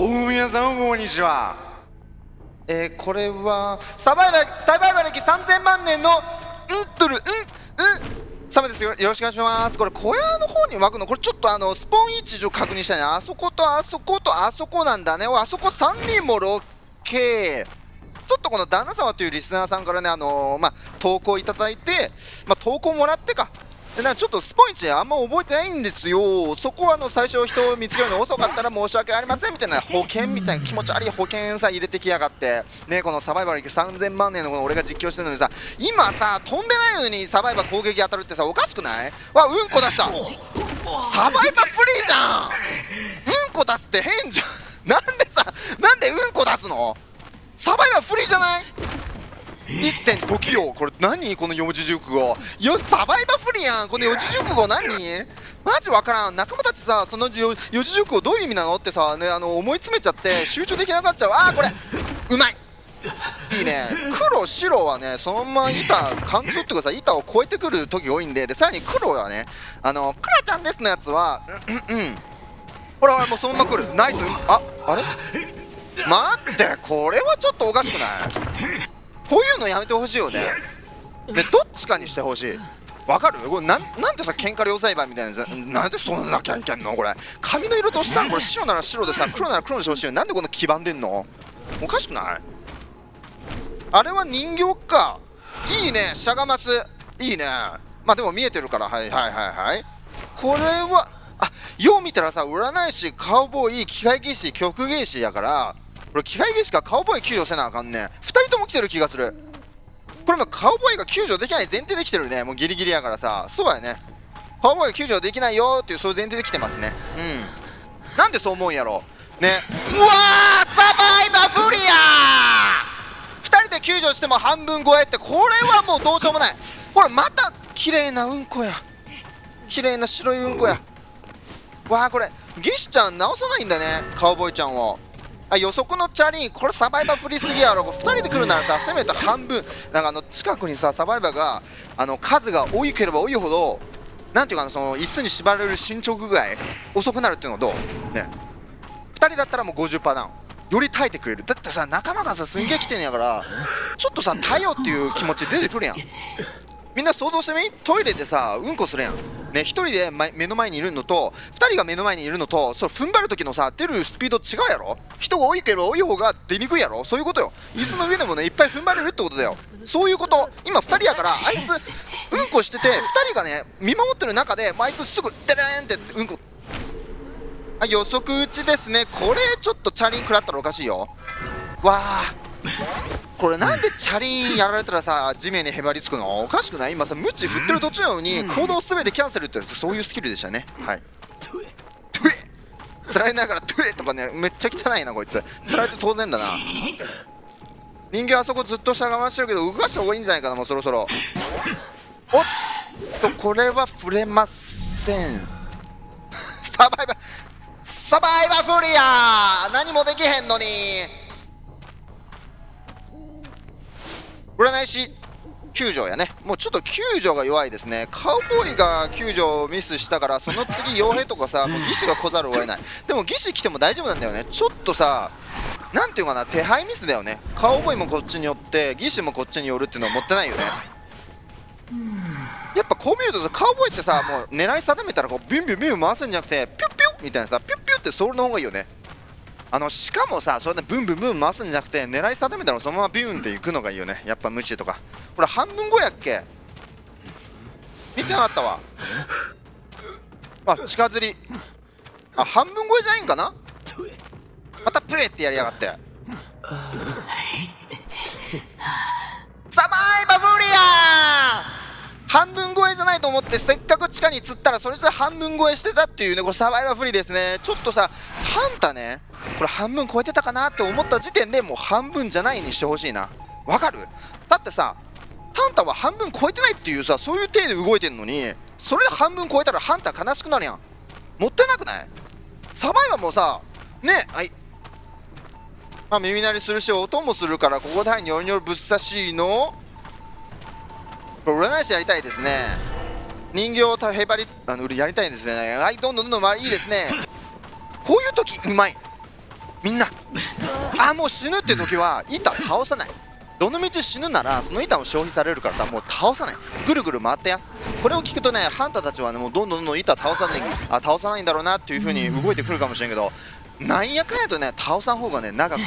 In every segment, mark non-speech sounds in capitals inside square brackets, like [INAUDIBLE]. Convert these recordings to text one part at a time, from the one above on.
おお皆さんこんにちは。えー、これはサバイバルサバイバル歴3000万年のうんとるうんうん。サメです。よよろしくお願いします。これ小屋の方に湧くの？これちょっとあのスポン位置上確認したいねあそことあそことあそこなんだね。あそこ3人も 6K ちょっとこの旦那様というリスナーさんからね、あのー、まあ、投稿いただいて、まあ、投稿もらってか、なんかちょっとスポインチあんま覚えてないんですよ、そこはあの最初、人を見つけるの遅かったら申し訳ありませんみたいな保険みたいな気持ち悪い保険さ入れてきやがって、ね、このサバイバル3000万年のこの俺が実況してるのにさ、今さ、飛んでないのにサバイバー攻撃当たるってさ、おかしくない？わ、うんこ出した、サバイバーフリーじゃん、うんこ出すって変じゃん、なんでさ、なんでうんこ出すの？サバイバーフリーじゃない？一戦時よこれ何？この四字熟語。よサバイバフリーやん。この四字熟語何？マジわからん。仲間たちさその四字熟語どういう意味なのってさ、ね、あの思い詰めちゃって集中できなくなっちゃう。ああこれうまい。いいね。黒白はねそのまま板貫通っていうかさ板を越えてくる時多いんででさらに黒はねあのクラちゃんですのやつはうんうん。ほらほらもうそのまま来る。ナイス。ああれ？待ってこれはちょっとおかしくない？こういうのやめてほしいよね。でどっちかにしてほしい。わかる？これなんなんでさ喧嘩両裁判みたいななんでそんなきゃいけんのこれ？髪の色としたらこれ白なら白でさ黒なら黒にしてほしいよなんでこんな黄ばんでんの？おかしくない？あれは人形か。いいね。しゃがます。いいね。まあでも見えてるから。はいはいはいはい。これはあよう見たらさ占い師カウボーイ機械技師曲芸師やからこれ機械技師かカウボーイ救助せなあかんねん。2人とも来てる気がする。これもカウボーイが救助できない前提で来てるね。もうギリギリやからさ。そうやね。カウボーイ救助できないよっていうそういう前提で来てますね。うん。なんでそう思うんやろ。ね。うわーサバイバーフリア2人で救助しても半分超えってこれはもうどうしようもない。ほらまた綺麗なうんこや。綺麗な白いうんこや。わあこれギシちゃん直さないんだね。カウボーイちゃんを。あ予測のチャリンこれサバイバー振りすぎやろ。2人で来るならさせめて半分。なんかあの近くにさサバイバーがあの数が多ければ多いほどなんていうかなその椅子に縛られる進捗具合遅くなるっていうのはどう？ね。2人だったらもう50%ダウン。より耐えてくれる。だってさ仲間がさすんげえ来てんやからちょっとさ耐えようっていう気持ち出てくるやん。みんな想像してみ？トイレでさうんこするやん。ね、1人で目の前にいるのと2人が目の前にいるのとそ踏ん張る時のさ出るスピード違うやろ？人が多いけど多い方が出にくいやろ？そういうことよ。椅子の上でもねいっぱい踏ん張れるってことだよ。そういうこと。今2人やからあいつうんこしてて2人がね見守ってる中で、まあ、いつすぐデレーンってうんこ。あ予測打ちですね。これちょっとチャリン食らったらおかしいよ。わあこれなんでチャリンやられたらさ地面にへばりつくの？おかしくない？今さムチ振ってる途中なのに行動すべてキャンセルってそういうスキルでしたね。はい。トゥエつられながらトゥエとかねめっちゃ汚いなこいつ。つられて当然だな。人間あそこずっとしゃがましてるけど動かした方がいいんじゃないかなもうそろそろ。おっとこれは触れません。サバイバーサバイバーフリア何もできへんのに占い師救助やね。もうちょっと救助が弱いですね。カウボーイが救助をミスしたからその次傭兵とかさもう義士が来ざるを得ない。でも義士来ても大丈夫なんだよね。ちょっとさなんていうかな手配ミスだよね。カウボーイもこっちに寄って義士もこっちに寄るっていうのは持ってないよね。やっぱこう見るとカウボーイってさもう狙い定めたらこうビュンビュンビュン回すんじゃなくてピュッピュッみたいなさピュッピュッってソウルの方がいいよねあのしかもさそれでブンブンブン回すんじゃなくて狙い定めたらそのままビューンっていくのがいいよね。やっぱ無視とか。これ半分後やっけ？見てなかったわ。あ近づり。あ半分超えじゃないんかな？またプエってやりやがって。サバイバフリア半分超えじゃないと思ってせっかく地下に釣ったらそれじゃ半分超えしてたっていうねこれサバイバー不利ですね。ちょっとさサンタねこれ半分超えてたかなって思った時点でもう半分じゃないにしてほしいな。わかる？だってさハンターは半分超えてないっていうさそういう体で動いてんのにそれで半分超えたらハンター悲しくなるやん。もったいなくない？サバイバーもさねはい。まあ耳鳴りするし音もするからここではいニョロニョロぶっ刺しのこれ占い師やりたいですね。人形をへばりあのやりたいですね。はいどんどんどんどんいいですね。こういう時うまい。みんな。あもう死ぬって時は板倒さない。どの道死ぬならその板も消費されるからさもう倒さない。ぐるぐる回ってや。これを聞くとねハンターたちはねもうどんどんどんどん板倒さないあ倒さないんだろうなっていう風に動いてくるかもしれんけどなんやかんやとね倒さん方がね長く持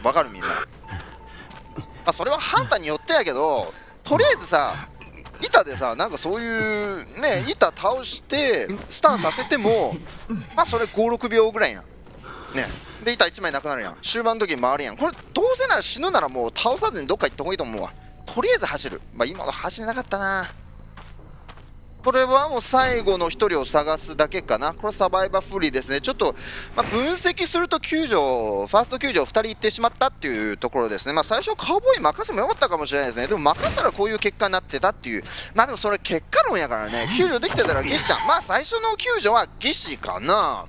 つ。わかるみんな、まあ、それはハンターによってやけどとりあえずさ板でさなんかそういうね板倒してスタンさせてもまあそれ56秒ぐらいやん。ね。で板1枚なくなるやん。終盤の時に回るやん。これどうせなら死ぬならもう倒さずにどっか行った方がいいと思うわ。とりあえず走る。まあ今の走れなかったなこれはもう最後の1人を探すだけかな、これサバイバーフリーですね、ちょっと、まあ、分析すると救助、ファースト救助2人行ってしまったっていうところですね、まあ、最初、カウボーイ任せてもよかったかもしれないですね、でも任せたらこういう結果になってたっていう、まあでもそれ、結果論やからね、[LAUGHS] 救助できてたらギシちゃん、まあ最初の救助はギシかな。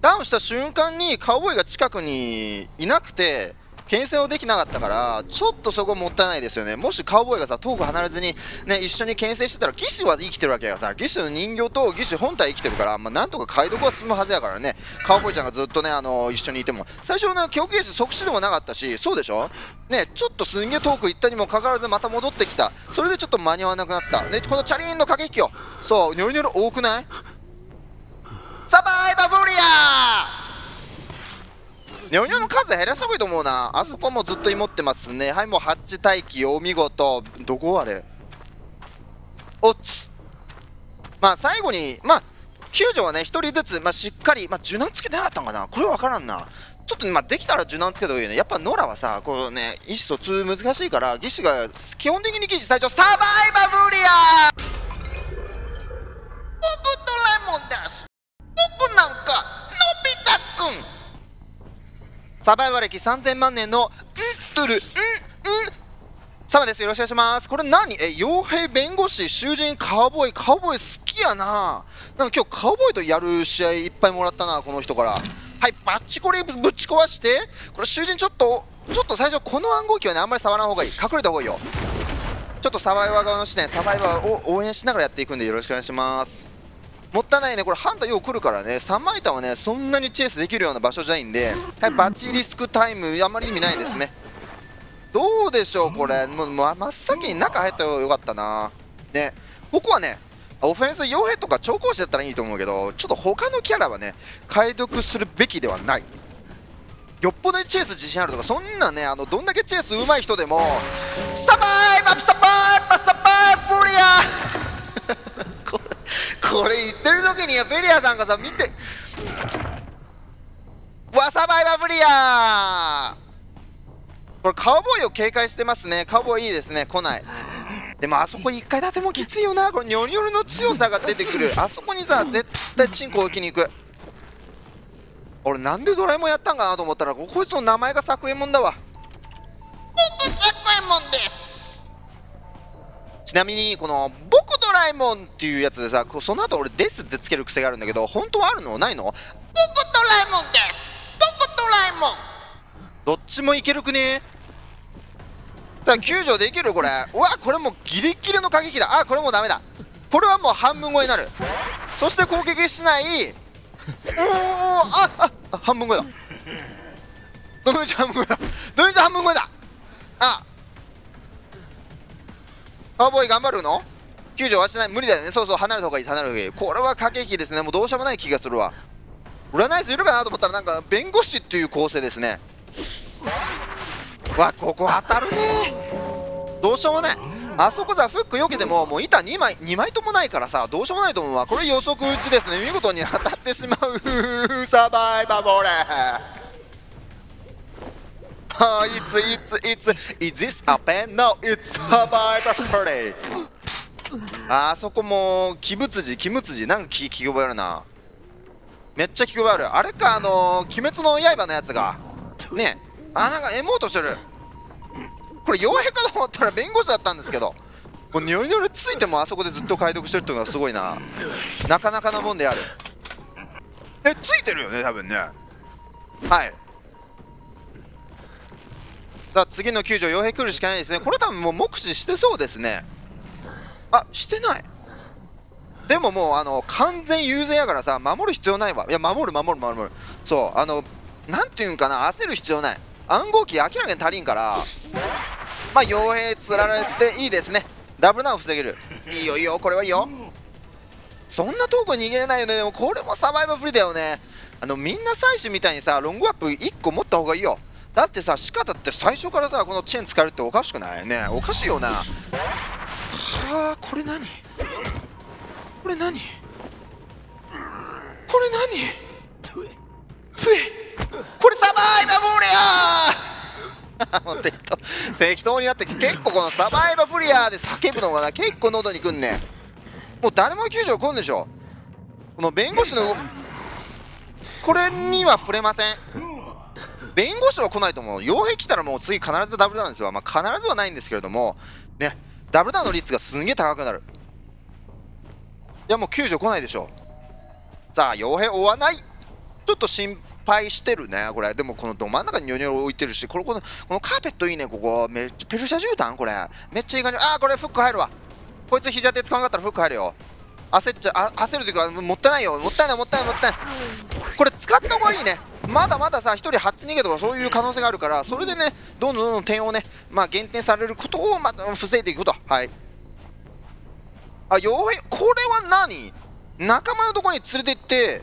ダウンした瞬間にカウボーイが近くにいなくて、牽制をできなかったから、ちょっとそこもったいないですよね。もしカウボーイがさ、遠く離れずに、ね、一緒に牽制してたら、騎士は生きてるわけやからさ、騎士の人形と騎士本体生きてるから、まあ、なんとか解読は進むはずやからね、カウボーイちゃんがずっとね、あのー、一緒にいても、最初の強兵士即死でもなかったし、そうでしょ？ね、ちょっとすんげえ遠く行ったにもかかわらず、また戻ってきた。それでちょっと間に合わなくなった。ね、このチャリーンの駆け引きを、そう、ニョロニョロ多くない？サバイバフォリアーニョニョの数減らした方がいいと思うな。あそこもずっと芋ってますね。はい、もうハッチ待機、お見事。どこあれ？おっつ。まあ、最後に、まあ、救助はね、1人ずつ、まあ、しっかり、まあ、受難つけてなかったんかな？これ分からんな。ちょっと、まあ、できたら受難つけた方がいいよね。やっぱノラはさ、こうね、意思疎通難しいから、義士が基本的に技師最初、サバイバブリアー僕ドラえもんでサバイバル歴3000万年の、んとる、んんサマです。よろしくお願いします。これ何？え、傭兵、弁護士、囚人、カウボーイ、カウボーイ好きやな。なんか今日カウボーイとやる試合いっぱいもらったな、この人から。はい、バッチコリぶち壊して、これ囚人ちょっと、ちょっと最初この暗号機はね、あんまり触らん方がいい。隠れた方がいいよ。ちょっとサバイバー側の視点、サバイバーを応援しながらやっていくんでよろしくお願いします。もったいないね、これ、ハンターよう来るからね、3枚板はね、そんなにチェイスできるような場所じゃないんで、はい、バチリスクタイム、あんまり意味ないですね。どうでしょう、これ、もう真っ先に中入ったらよかったな。ね、ここはね、オフェンス傭兵とか超講師だったらいいと思うけど、ちょっと他のキャラはね、解読するべきではない。よっぽどチェイス自信あるとか、そんなね、あのどんだけチェイス上手い人でも、サバイバサバイバサバイフォリアこれ言ってる時にはフェリアさんがさ見てわサバイバブリアこれカウボーイを警戒してますね。カウボーイいいですね。来ない。でもあそこ1階建てもきついよな。これニョニョルの強さが出てくる。あそこにさ絶対チンコ置きに行く。俺なんでドラえもんやったんかなと思ったらこいつの名前が作右衛門だわ。僕作右衛門です。ちなみにこの「僕ドラえもん」っていうやつでさその後俺「です」ってつける癖があるんだけど本当はあるのないの？僕ドラえもんです。僕ドラえもん。どっちもいけるくね？だ救助できるこれ。うわこれもうギリギリの過激だ。あこれもうダメだ。これはもう半分超えになる。そして攻撃しない。おおあああ [LAUGHS] 半分超えだ。どのみち半分超えだ。どのみち半分超えだ。あカウボーイ頑張るの？救助はしない？無理だよね。そうそう離れた方がいい離れた方がいい。これは駆け引きですね。もうどうしようもない気がするわ。占い師いるかなと思ったらなんか弁護士っていう構成ですね。わここ当たるね。どうしようもない。あそこさフックよけてももう板2枚2枚ともないからさどうしようもないと思うわ。これ予測打ちですね。見事に当たってしまう。[LAUGHS] サバイバーボレー Oh, it's, it's, it's, is this a pen? No, it's Survivor Party. [GASPS] あそこも、鬼物児、鬼物児、なんか聞き覚えあるな。めっちゃ聞き覚えある。あれか、あのー、鬼滅の刃のやつが。ねあ、なんかエモートしてる。これ、傭兵かと思ったら弁護士だったんですけど。もうニョロニョロついてもあそこでずっと解読してるっていうのがすごいな。なかなかなもんである。え、ついてるよね、多分ね。はい。さあ次の救助傭兵来るしかないですね。これ多分もう目視してそうですね。あしてない。でももうあの完全優勢やからさ守る必要ないわ。いや守る守る守る。そうあのなんていうんかな焦る必要ない。暗号機明らかに足りんからまあ傭兵つられていいですね。ダブルダウン防げる。いいよいいよ。これはいいよ。そんな遠く逃げれないよね。でもこれもサバイバー不利だよね。あのみんな採取みたいにさロングアップ1個持った方がいいよ。だってさ、シカタって最初からさ、このチェーン使えるっておかしくないね？おかしいよな。はあ、これ何？これ何？これ何？これサバイバフリアー！[LAUGHS] もう適当。適当になって結構このサバイバフリアーで叫ぶのがな結構喉にくんねもう誰も救助来んでしょ。この弁護士のこれには触れません。弁護士は来ないと思う。傭兵来たらもう次必ずダブルダウンですよ。まあ必ずはないんですけれどもねダブルダウンの率がすんげえ高くなる。いやもう救助来ないでしょさあ傭兵追わない。ちょっと心配してるねこれ。でもこのど真ん中にニョニョ置いてるしこれこのこのカーペットいいねここ。めっちゃペルシャ絨毯？これ。めっちゃいい感じ。あーこれフック入るわ。こいつ膝で使わなかったらフック入るよ。焦っちゃあ焦るというかもったいないよ。もったいないもったいないもったいない。これ使った方がいいね。まだまださ1人8逃げとかそういう可能性があるからそれでねどんどんどんどん点をねまあ減点されることをま防いでいくこと。はい。あ傭兵これは何？仲間のとこに連れて行って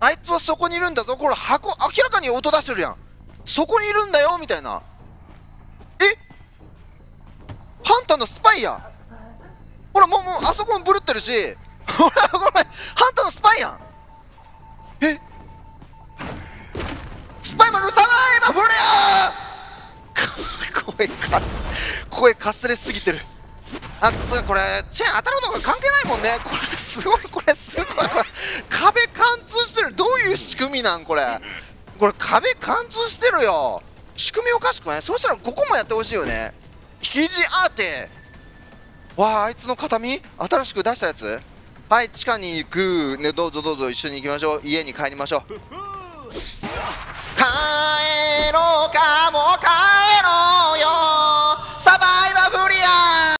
あいつはそこにいるんだぞこれ箱明らかに音出してるやん。そこにいるんだよみたいな。え？ハンターのスパイやほらもうもうあそこもブルってるし。[LAUGHS] ほらごめん。ハンターのスパイやん。スパイマルサバイバフレア声かす声かすれすぎてる。あつこれチェーン当たるのが関係ないもんね。これすごいこれすごいこれ。壁貫通してる。どういう仕組みなんこれ？これ壁貫通してるよ。仕組みおかしくない？そうしたらここもやってほしいよね。肘当て。わああいつの形見？新しく出したやつ？はい地下に行く。ねどうぞどうぞ一緒に行きましょう。家に帰りましょう。帰ろうかもか。